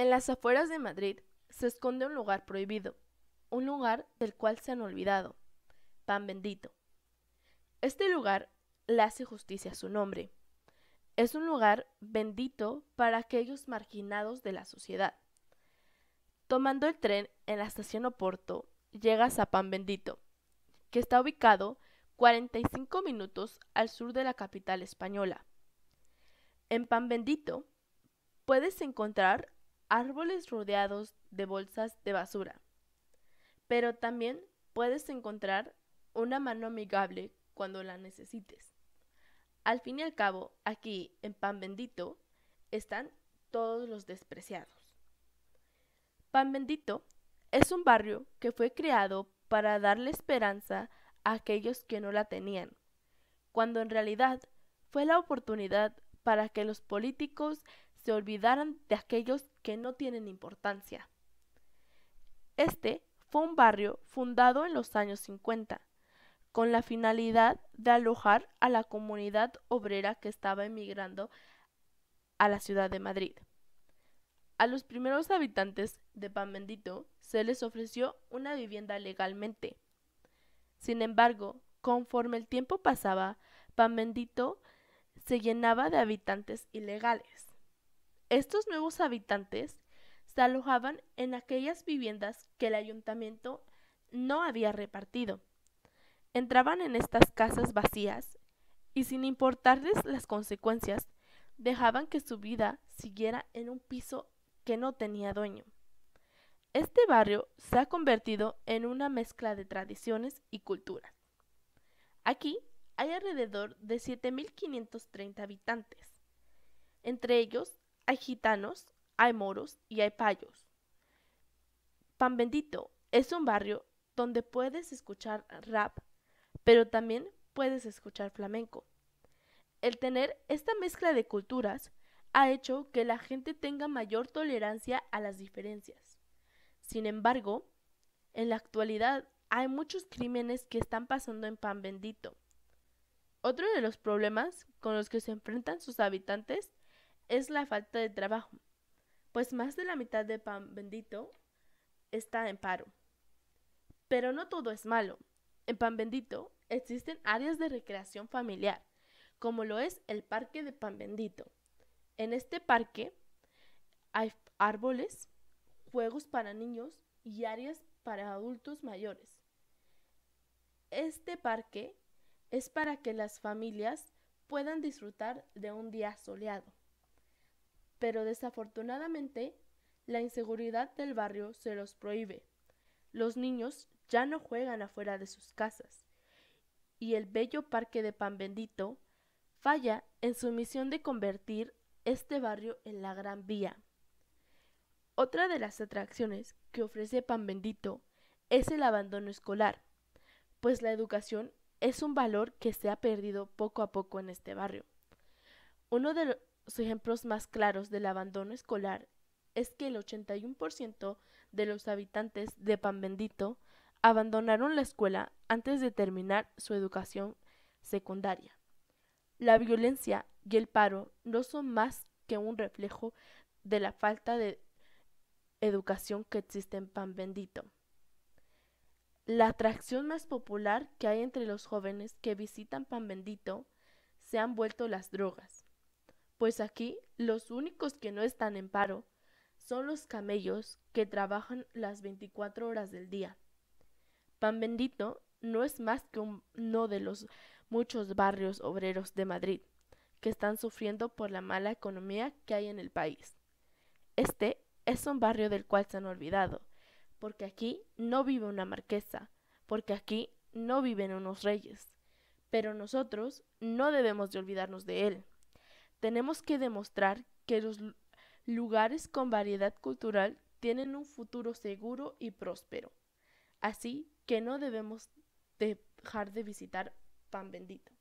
En las afueras de Madrid se esconde un lugar prohibido, un lugar del cual se han olvidado, Pan Bendito. Este lugar le hace justicia a su nombre. Es un lugar bendito para aquellos marginados de la sociedad. Tomando el tren en la estación Oporto, llegas a Pan Bendito, que está ubicado 45 minutos al sur de la capital española. En Pan Bendito puedes encontrar árboles rodeados de bolsas de basura, pero también puedes encontrar una mano amigable cuando la necesites. Al fin y al cabo, aquí en Pan Bendito están todos los despreciados. Pan Bendito es un barrio que fue creado para darle esperanza a aquellos que no la tenían, cuando en realidad fue la oportunidad para que los políticos se olvidaran de aquellos que no tienen importancia. Este fue un barrio fundado en los años 50, con la finalidad de alojar a la comunidad obrera que estaba emigrando a la ciudad de Madrid. A los primeros habitantes de Pan Bendito se les ofreció una vivienda legalmente. Sin embargo, conforme el tiempo pasaba, Pan Bendito se llenaba de habitantes ilegales. Estos nuevos habitantes se alojaban en aquellas viviendas que el ayuntamiento no había repartido. Entraban en estas casas vacías y sin importarles las consecuencias, dejaban que su vida siguiera en un piso que no tenía dueño. Este barrio se ha convertido en una mezcla de tradiciones y culturas. Aquí hay alrededor de 7.530 habitantes. Entre ellos hay gitanos, hay moros y hay payos. Pan Bendito es un barrio donde puedes escuchar rap, pero también puedes escuchar flamenco. El tener esta mezcla de culturas ha hecho que la gente tenga mayor tolerancia a las diferencias. Sin embargo, en la actualidad hay muchos crímenes que están pasando en Pan Bendito. Otro de los problemas con los que se enfrentan sus habitantes es la falta de trabajo, pues más de la mitad de Pan Bendito está en paro. Pero no todo es malo. En Pan Bendito existen áreas de recreación familiar, como lo es el Parque de Pan Bendito. En este parque hay árboles, juegos para niños y áreas para adultos mayores. Este parque es para que las familias puedan disfrutar de un día soleado pero desafortunadamente la inseguridad del barrio se los prohíbe. Los niños ya no juegan afuera de sus casas y el bello parque de Pan Bendito falla en su misión de convertir este barrio en la Gran Vía. Otra de las atracciones que ofrece Pan Bendito es el abandono escolar, pues la educación es un valor que se ha perdido poco a poco en este barrio. Uno de, los ejemplos más claros del abandono escolar es que el 81% de los habitantes de Pan Bendito abandonaron la escuela antes de terminar su educación secundaria. La violencia y el paro no son más que un reflejo de la falta de educación que existe en Pan Bendito. La atracción más popular que hay entre los jóvenes que visitan Pan Bendito se han vuelto las drogas pues aquí los únicos que no están en paro son los camellos que trabajan las 24 horas del día. Pan Bendito no es más que uno de los muchos barrios obreros de Madrid que están sufriendo por la mala economía que hay en el país. Este es un barrio del cual se han olvidado, porque aquí no vive una marquesa, porque aquí no viven unos reyes, pero nosotros no debemos de olvidarnos de él tenemos que demostrar que los lugares con variedad cultural tienen un futuro seguro y próspero. Así que no debemos dejar de visitar Pan Bendito.